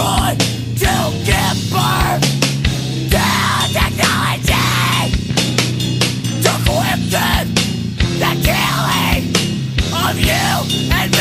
to give birth to technology to the killing of you and me.